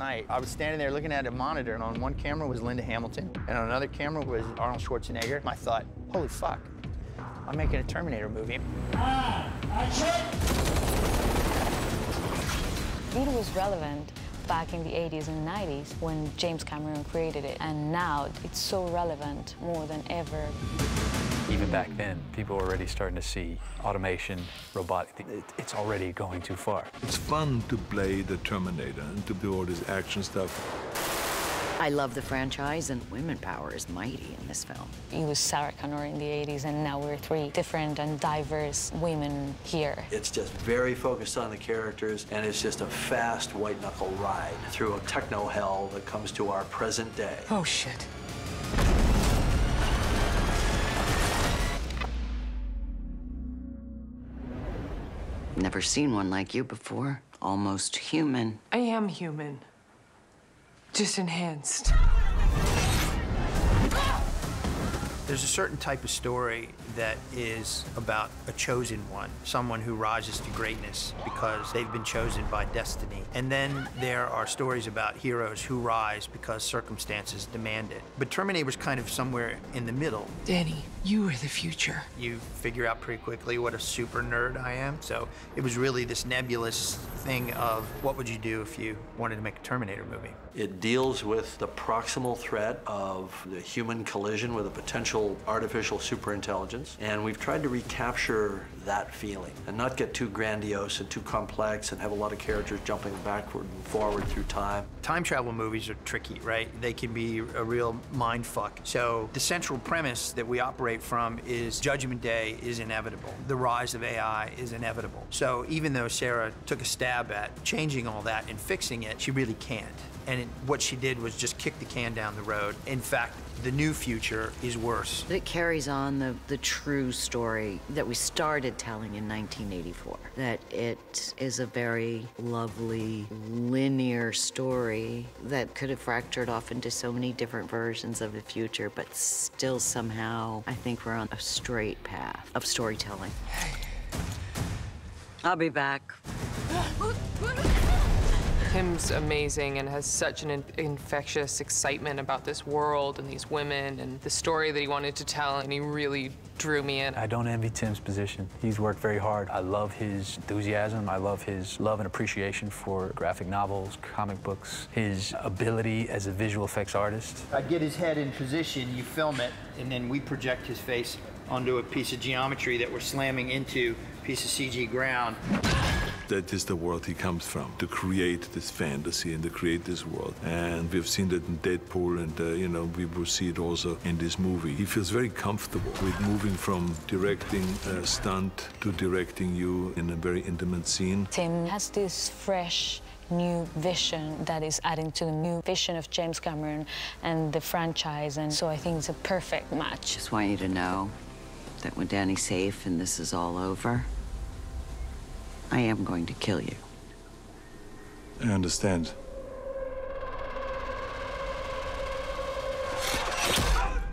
night. I was standing there looking at a monitor, and on one camera was Linda Hamilton, and on another camera was Arnold Schwarzenegger. And I thought, holy fuck, I'm making a Terminator movie. Ah, it was relevant back in the 80s and 90s when James Cameron created it. And now it's so relevant more than ever. Even back then, people were already starting to see automation, robotic. It's already going too far. It's fun to play the Terminator and to do all this action stuff. I love the franchise, and women power is mighty in this film. It was Sarah Connor in the 80s, and now we're three different and diverse women here. It's just very focused on the characters, and it's just a fast white knuckle ride through a techno hell that comes to our present day. Oh, shit. Never seen one like you before. Almost human. I am human. Just enhanced. There's a certain type of story that is about a chosen one, someone who rises to greatness because they've been chosen by destiny. And then there are stories about heroes who rise because circumstances demand it. But Terminator was kind of somewhere in the middle. Dani, you are the future. You figure out pretty quickly what a super nerd I am. So it was really this nebulous thing of what would you do if you wanted to make a Terminator movie? It deals with the proximal threat of the human collision with a potential artificial superintelligence. And we've tried to recapture that feeling and not get too grandiose and too complex and have a lot of characters jumping backward and forward through time. Time travel movies are tricky, right? They can be a real mind fuck. So the central premise that we operate from is Judgment Day is inevitable. The rise of AI is inevitable. So even though Sarah took a stab at changing all that and fixing it, she really can't. And it, what she did was just kick the can down the road. In fact, the new future is worse. It carries on the, the true story that we started telling in 1984. That it is a very lovely, linear story that could have fractured off into so many different versions of the future, but still somehow, I think we're on a straight path of storytelling. I'll be back. Tim's amazing and has such an in infectious excitement about this world and these women and the story that he wanted to tell, and he really drew me in. I don't envy Tim's position. He's worked very hard. I love his enthusiasm. I love his love and appreciation for graphic novels, comic books, his ability as a visual effects artist. I get his head in position, you film it, and then we project his face onto a piece of geometry that we're slamming into a piece of CG ground. That is the world he comes from, to create this fantasy and to create this world. And we've seen that in Deadpool, and uh, you know we will see it also in this movie. He feels very comfortable with moving from directing a stunt to directing you in a very intimate scene. Tim has this fresh, new vision that is adding to the new vision of James Cameron and the franchise. And so I think it's a perfect match. Just want you to know that when Dani's safe and this is all over, I am going to kill you. I understand.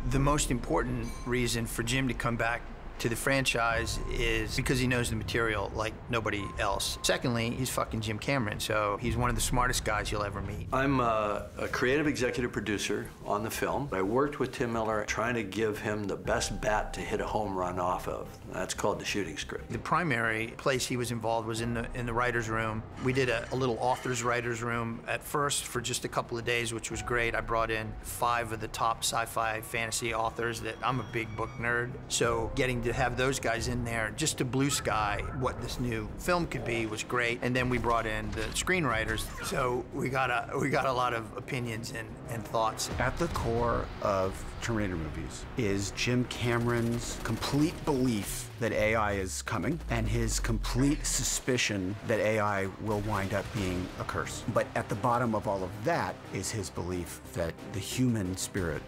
The most important reason for Jim to come back to the franchise is because he knows the material like nobody else. Secondly, he's fucking Jim Cameron, so he's one of the smartest guys you'll ever meet. I'm a, a creative executive producer on the film. I worked with Tim Miller trying to give him the best bat to hit a home run off of. That's called the shooting script. The primary place he was involved was in the in the writers' room. We did a, a little authors' writers' room at first for just a couple of days, which was great. I brought in five of the top sci-fi fantasy authors that I'm a big book nerd, so getting to have those guys in there just to blue sky what this new film could be was great. And then we brought in the screenwriters, so we got a we got a lot of opinions and, and thoughts. At the core of Terminator movies is Jim Cameron's complete belief that AI is coming and his complete suspicion that AI will wind up being a curse. But at the bottom of all of that is his belief that the human spirit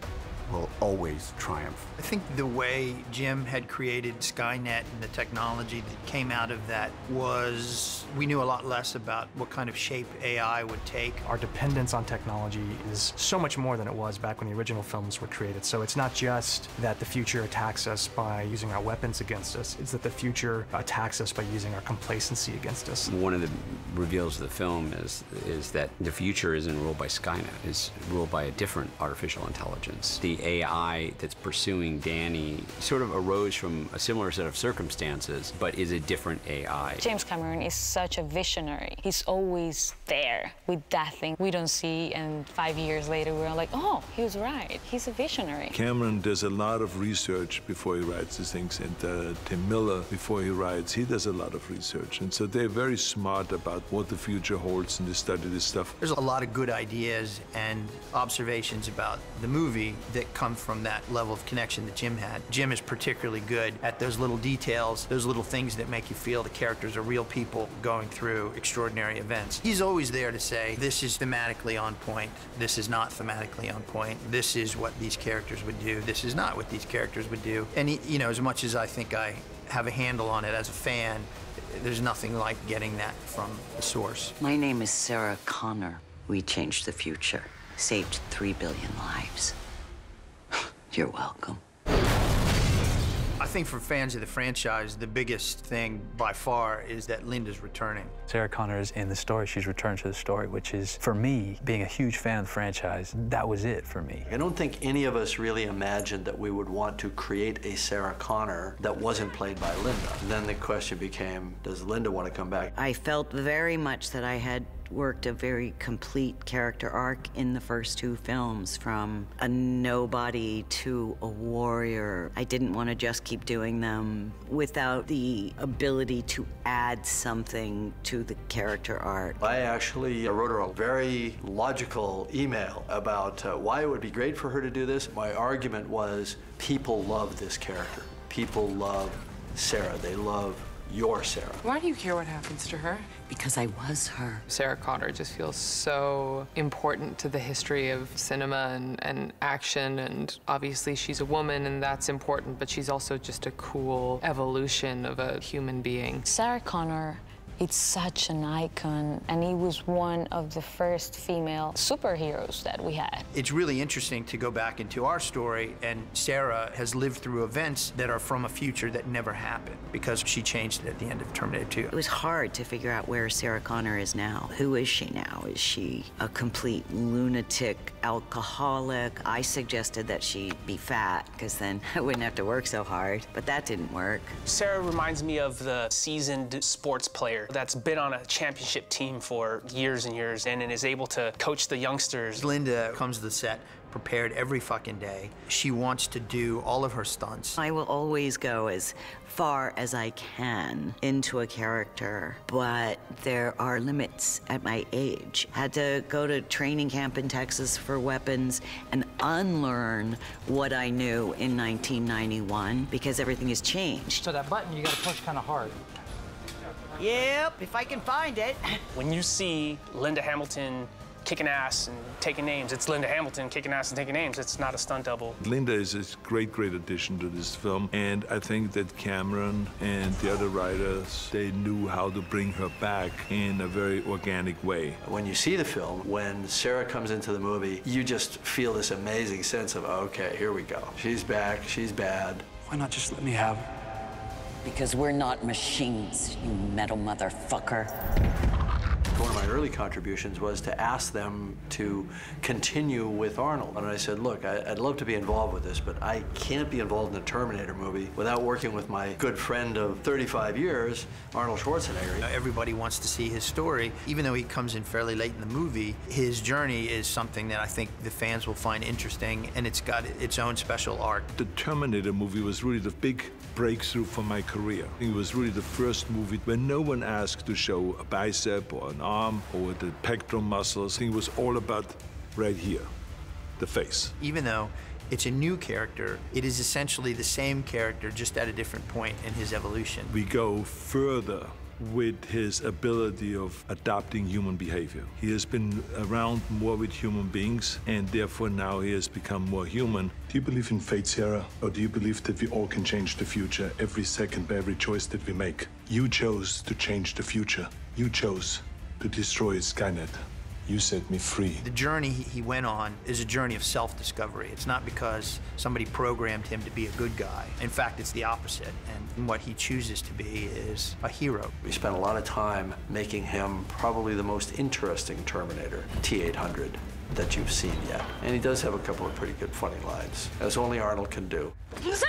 will always triumph. I think the way Jim had created Skynet and the technology that came out of that was we knew a lot less about what kind of shape AI would take. Our dependence on technology is so much more than it was back when the original films were created. So it's not just that the future attacks us by using our weapons against us, it's that the future attacks us by using our complacency against us. One of the reveals of the film is, is that the future isn't ruled by Skynet, it's ruled by a different artificial intelligence. The AI that's pursuing Dani sort of arose from a similar set of circumstances, but is a different AI. James Cameron is such a visionary. He's always there with that thing we don't see, and five years later we're like, oh, he was right. He's a visionary. Cameron does a lot of research before he writes these things, and uh, Tim Miller, before he writes, he does a lot of research. And so they're very smart about what the future holds, and they study this stuff. There's a lot of good ideas and observations about the movie that come from that level of connection that Jim had. Jim is particularly good at those little details, those little things that make you feel the characters are real people going through extraordinary events. He's always there to say, this is thematically on point, this is not thematically on point, this is what these characters would do, this is not what these characters would do. And, he, you know, as much as I think I have a handle on it as a fan, there's nothing like getting that from the source. My name is Sarah Connor. We changed the future, saved three billion lives. You're welcome. I think for fans of the franchise, the biggest thing by far is that Linda's returning. Sarah Connor is in the story. She's returned to the story, which is, for me, being a huge fan of the franchise, that was it for me. I don't think any of us really imagined that we would want to create a Sarah Connor that wasn't played by Linda. Then the question became, does Linda want to come back? I felt very much that I had worked a very complete character arc in the first two films from a nobody to a warrior. I didn't want to just keep doing them without the ability to add something to the character arc. I actually wrote her a very logical email about uh, why it would be great for her to do this. My argument was people love this character. People love Sarah. They love your Sarah. Why do you care what happens to her? Because I was her. Sarah Connor just feels so important to the history of cinema and, and action. And obviously, she's a woman, and that's important, but she's also just a cool evolution of a human being. Sarah Connor it's such an icon, and he was one of the first female superheroes that we had. It's really interesting to go back into our story, and Sarah has lived through events that are from a future that never happened because she changed it at the end of Terminator 2. It was hard to figure out where Sarah Connor is now. Who is she now? Is she a complete lunatic alcoholic? I suggested that she be fat because then I wouldn't have to work so hard, but that didn't work. Sarah reminds me of the seasoned sports player that's been on a championship team for years and years and is able to coach the youngsters. Linda comes to the set prepared every fucking day. She wants to do all of her stunts. I will always go as far as I can into a character, but there are limits at my age. Had to go to training camp in Texas for weapons and unlearn what I knew in 1991 because everything has changed. So that button you gotta push kind of hard. Yep, if I can find it. When you see Linda Hamilton kicking ass and taking names, it's Linda Hamilton kicking ass and taking names. It's not a stunt double. Linda is a great, great addition to this film, and I think that Cameron and the other writers, they knew how to bring her back in a very organic way. When you see the film, when Sarah comes into the movie, you just feel this amazing sense of, oh, okay, here we go. She's back, she's bad. Why not just let me have her? Because we're not machines, you metal motherfucker. One of my early contributions was to ask them to continue with Arnold. And I said, look, I, would love to be involved with this, but I can't be involved in a Terminator movie without working with my good friend of 35 years, Arnold Schwarzenegger. Everybody wants to see his story. Even though he comes in fairly late in the movie, his journey is something that I think the fans will find interesting, and it's got its own special arc. The Terminator movie was really the big breakthrough for my career. It was really the first movie where no one asked to show a bicep or an arm or the pectoral muscles. It was all about right here, the face. Even though it's a new character, it is essentially the same character just at a different point in his evolution. We go further with his ability of adopting human behavior. He has been around more with human beings, and therefore now he has become more human. Do you believe in fate, Sarah? Or do you believe that we all can change the future every second by every choice that we make? You chose to change the future. You chose to destroy Skynet. You set me free. The journey he went on is a journey of self discovery. It's not because somebody programmed him to be a good guy. In fact, it's the opposite. And what he chooses to be is a hero. We spent a lot of time making him probably the most interesting Terminator, T 800 that you've seen yet. And he does have a couple of pretty good funny lines, as only Arnold can do. Sir!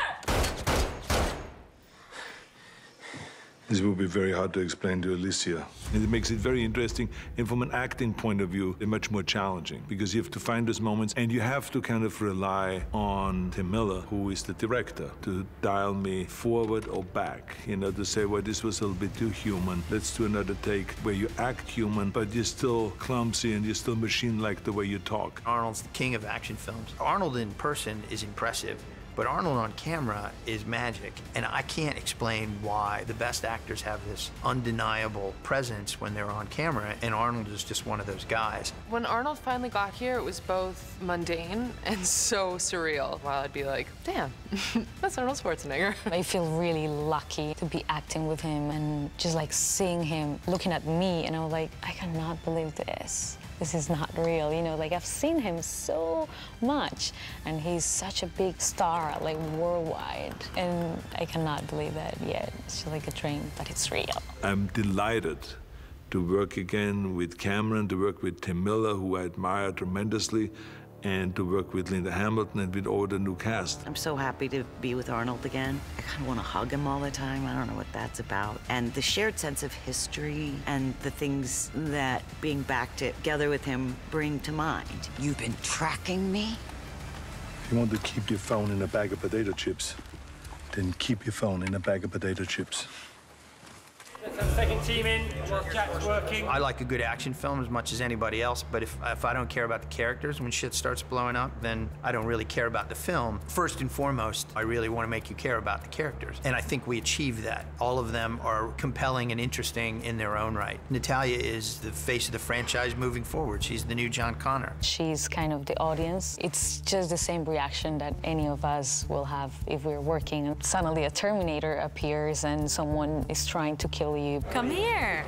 This will be very hard to explain to Alicia. And it makes it very interesting, and from an acting point of view, it's much more challenging because you have to find those moments and you have to kind of rely on Tim Miller, who is the director, to dial me forward or back, you know, to say, well, this was a little bit too human. Let's do another take where you act human, but you're still clumsy and you're still machine like the way you talk. Arnold's the king of action films. Arnold in person is impressive. But Arnold on camera is magic, and I can't explain why the best actors have this undeniable presence when they're on camera, and Arnold is just one of those guys. When Arnold finally got here, it was both mundane and so surreal. While I'd be like, damn, that's Arnold Schwarzenegger. I feel really lucky to be acting with him and just like seeing him looking at me, and I was like, I cannot believe this this is not real. You know, like I've seen him so much, and he's such a big star, like worldwide. And I cannot believe that yet. It's like a dream, but it's real. I'm delighted to work again with Cameron, to work with Tim Miller, who I admire tremendously, and to work with Linda Hamilton and with all the new cast. I'm so happy to be with Arnold again. I kind of want to hug him all the time. I don't know what that's about. And the shared sense of history and the things that being back together with him bring to mind. You've been tracking me? If you want to keep your phone in a bag of potato chips, then keep your phone in a bag of potato chips. Second team in, Jack's working. I like a good action film as much as anybody else, but if, if I don't care about the characters when shit starts blowing up, then I don't really care about the film. First and foremost, I really want to make you care about the characters. And I think we achieve that. All of them are compelling and interesting in their own right. Natalia is the face of the franchise moving forward. She's the new John Connor. She's kind of the audience. It's just the same reaction that any of us will have if we're working and suddenly a Terminator appears and someone is trying to kill you. Come here.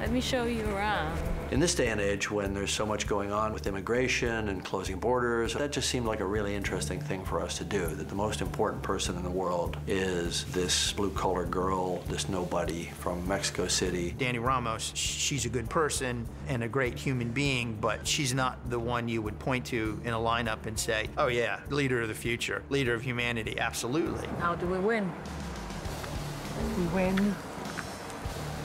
Let me show you around. In this day and age, when there's so much going on with immigration and closing borders, that just seemed like a really interesting thing for us to do. That the most important person in the world is this blue collar girl, this nobody from Mexico City. Dani Ramos, she's a good person and a great human being, but she's not the one you would point to in a lineup and say, oh, yeah, leader of the future, leader of humanity, absolutely. How do we win? We win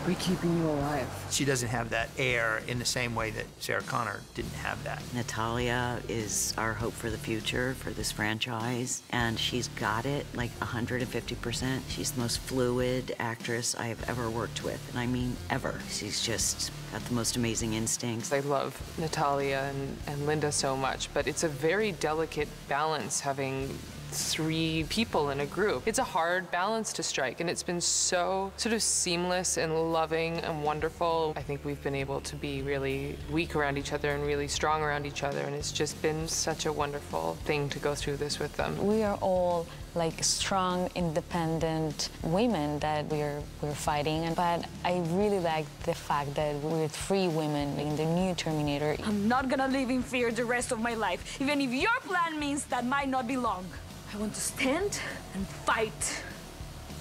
by keeping you alive. She doesn't have that air in the same way that Sarah Connor didn't have that. Natalia is our hope for the future for this franchise, and she's got it like 150%. She's the most fluid actress I have ever worked with, and I mean ever. She's just got the most amazing instincts. I love Natalia and, and Linda so much, but it's a very delicate balance having three people in a group. It's a hard balance to strike, and it's been so sort of seamless and loving and wonderful. I think we've been able to be really weak around each other and really strong around each other, and it's just been such a wonderful thing to go through this with them. We are all like strong, independent women that we're we're fighting. But I really like the fact that we're three women in the new Terminator. I'm not gonna live in fear the rest of my life, even if your plan means that might not be long. I want to stand and fight.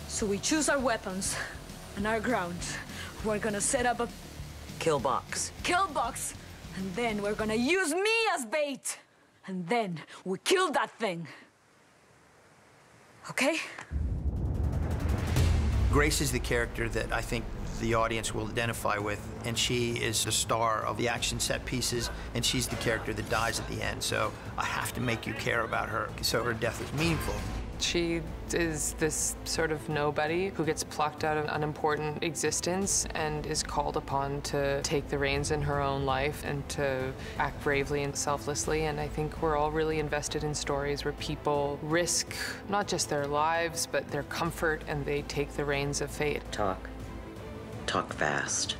So we choose our weapons and our ground. We're gonna set up a kill box. Kill box, and then we're gonna use me as bait. And then we kill that thing. Okay? Grace is the character that I think the audience will identify with, and she is the star of the action set pieces, and she's the character that dies at the end. So I have to make you care about her, so her death is meaningful. She is this sort of nobody who gets plucked out of an unimportant existence and is called upon to take the reins in her own life and to act bravely and selflessly. And I think we're all really invested in stories where people risk not just their lives, but their comfort and they take the reins of fate. Talk. Talk fast.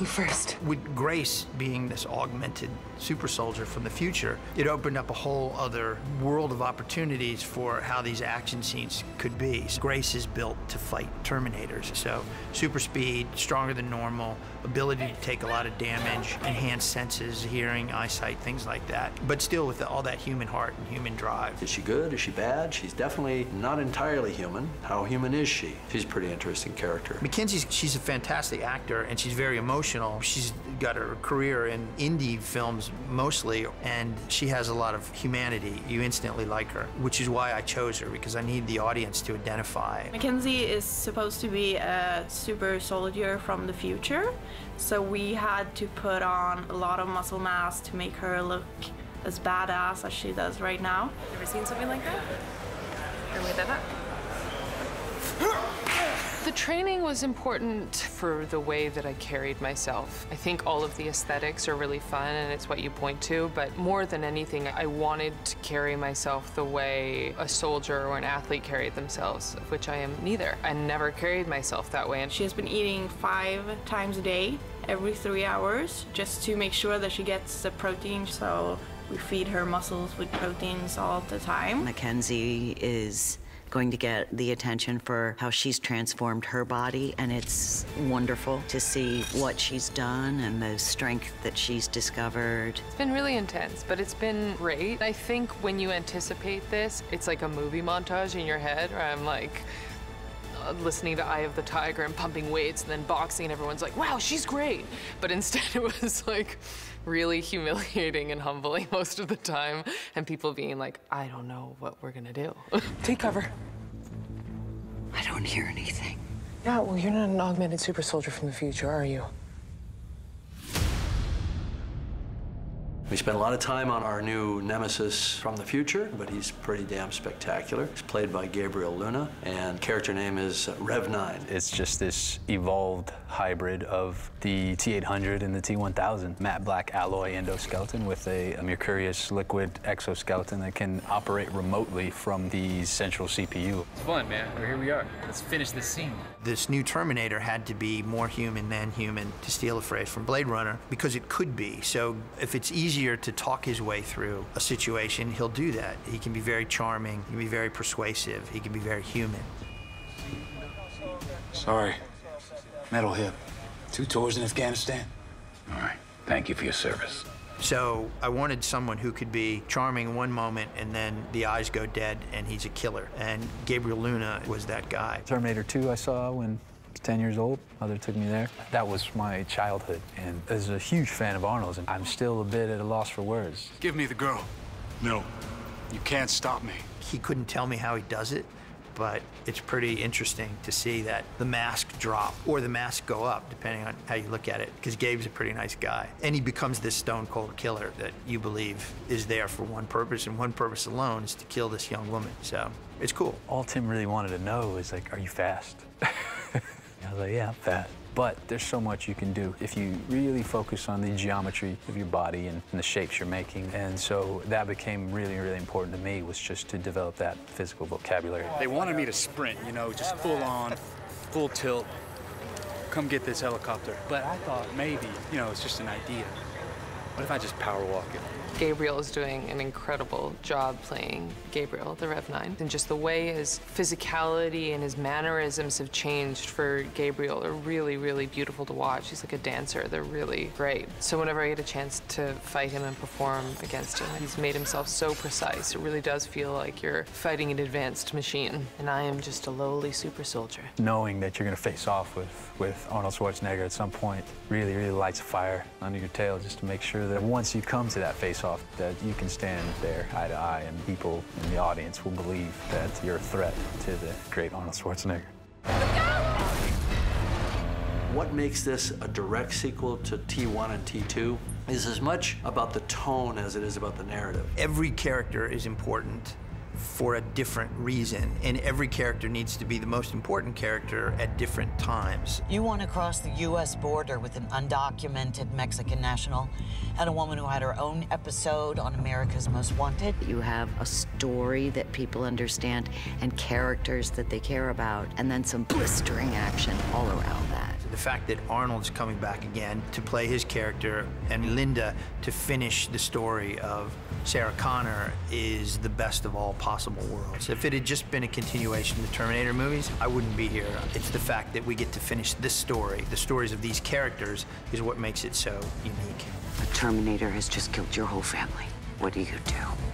You first. With Grace being this augmented super soldier from the future, it opened up a whole other world of opportunities for how these action scenes could be. Grace is built to fight Terminators, so super speed, stronger than normal, ability to take a lot of damage, enhanced senses, hearing, eyesight, things like that, but still with all that human heart and human drive. Is she good? Is she bad? She's definitely not entirely human. How human is she? She's a pretty interesting character. Mackenzie's she's a fantastic actor and she's very emotional. She's got her career in indie films mostly, and she has a lot of humanity. You instantly like her, which is why I chose her because I need the audience to identify. Mackenzie is supposed to be a super soldier from the future, so we had to put on a lot of muscle mass to make her look as badass as she does right now. Ever seen something like that? Or made that up? The training was important for the way that I carried myself. I think all of the aesthetics are really fun and it's what you point to, but more than anything, I wanted to carry myself the way a soldier or an athlete carried themselves, of which I am neither. I never carried myself that way. She has been eating five times a day, every three hours, just to make sure that she gets the protein. So we feed her muscles with proteins all the time. Mackenzie is going to get the attention for how she's transformed her body, and it's wonderful to see what she's done and the strength that she's discovered. It's been really intense, but it's been great. I think when you anticipate this, it's like a movie montage in your head where I'm like, listening to Eye of the Tiger and pumping weights and then boxing, and everyone's like, wow, she's great. But instead, it was like really humiliating and humbling most of the time, and people being like, I don't know what we're gonna do. Take cover. I don't hear anything. Yeah, well, you're not an augmented super soldier from the future, are you? We spent a lot of time on our new nemesis from the future, but he's pretty damn spectacular. He's played by Gabriel Luna, and character name is uh, Rev 9. It's just this evolved hybrid of the T-800 and the T-1000. Matte black alloy endoskeleton with a, a Mercurius liquid exoskeleton that can operate remotely from the central CPU. It's fun, man. Well, here we are. Let's finish this scene. This new Terminator had to be more human than human, to steal a phrase from Blade Runner, because it could be. So if it's easier to talk his way through a situation, he'll do that. He can be very charming, he can be very persuasive, he can be very human. Sorry. Metal hip. Two tours in Afghanistan. All right. Thank you for your service. So I wanted someone who could be charming one moment and then the eyes go dead and he's a killer. And Gabriel Luna was that guy. Terminator 2 I saw when I was 10 years old. Mother took me there. That was my childhood. And as a huge fan of Arnold's, and I'm still a bit at a loss for words. Give me the girl. No. You can't stop me. He couldn't tell me how he does it, but it's pretty interesting to see that the mask drop or the mask go up, depending on how you look at it, because Gabe's a pretty nice guy. And he becomes this stone cold killer that you believe is there for one purpose, and one purpose alone is to kill this young woman. So it's cool. All Tim really wanted to know is like, are you fast? I was like, yeah, I'm fast. But there's so much you can do if you really focus on the geometry of your body and, and, the shapes you're making. And so that became really, really important to me was just to develop that physical vocabulary. They wanted me to sprint, you know, just full on, full tilt, come get this helicopter. But I thought maybe, you know, it's just an idea. What if I just power walk it? Gabriel is doing an incredible job playing Gabriel, the Rev 9. And just the way his physicality and his mannerisms have changed for Gabriel are really, really beautiful to watch. He's like a dancer. They're really great. So whenever I get a chance to fight him and perform against him, he's made himself so precise. It really does feel like you're fighting an advanced machine. And I am just a lowly super soldier. Knowing that you're going to face off with, with Arnold Schwarzenegger at some point really, really lights a fire under your tail just to make sure that once you come to that face-off, that you can stand there eye to eye and people in the audience will believe that you're a threat to the great Arnold Schwarzenegger. What makes this a direct sequel to T1 and T2 is as much about the tone as it is about the narrative. Every character is important for a different reason, and every character needs to be the most important character at different times. You want to cross the U.S. border with an undocumented Mexican national and a woman who had her own episode on America's Most Wanted. You have a story that people understand and characters that they care about, and then some blistering action all around that. The fact that Arnold's coming back again to play his character and Linda to finish the story of Sarah Connor is the best of all possible worlds. If it had just been a continuation of the Terminator movies, I wouldn't be here. It's the fact that we get to finish this story, the stories of these characters, is what makes it so unique. A Terminator has just killed your whole family. What do you do?